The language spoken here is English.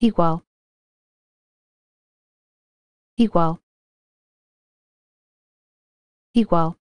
igual. Igual. Igual.